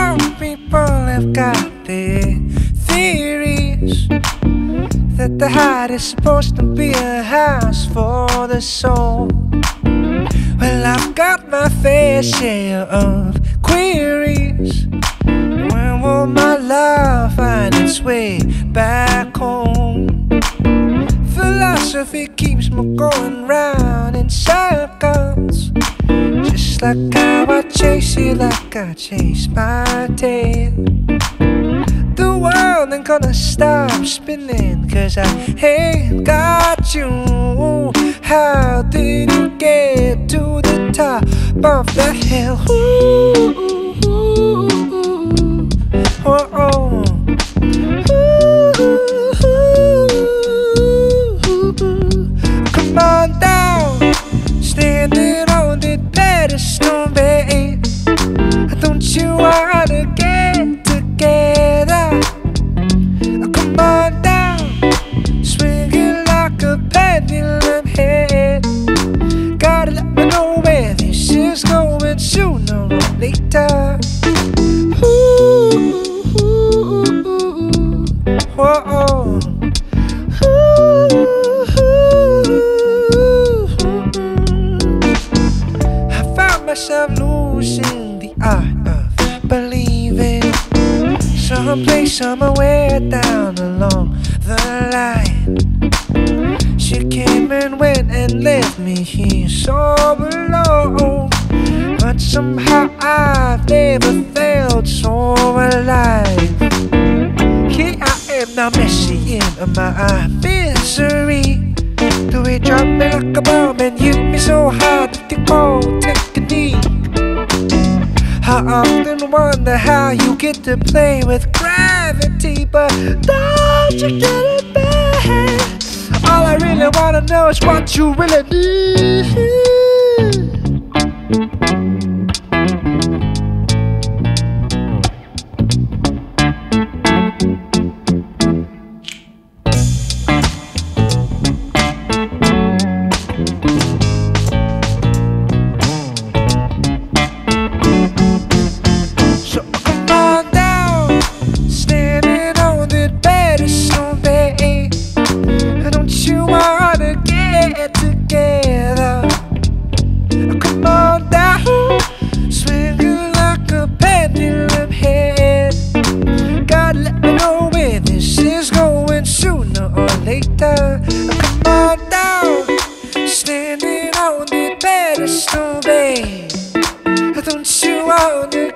Some people have got their theories that the heart is supposed to be a house for the soul. Well, I've got my fair share of queries. When will my love find its way back home? Philosophy keeps me going round in circles. Like how I chase you, like I chase my tail. The world ain't gonna stop spinning, cause I ain't got you. How did you get to the top of the hill? Ooh, oh, oh. Ooh, myself losing the art of believing. Someplace, somewhere down along the line. She came and went and left me here so alone. But somehow I've never felt so alive. Here I am now, messy in my misery. The way drop me like a bomb and hit me so hard that they call technique. I often wonder how you get to play with gravity, but don't you get it back? All I really wanna know is what you really need. I don't you. wanna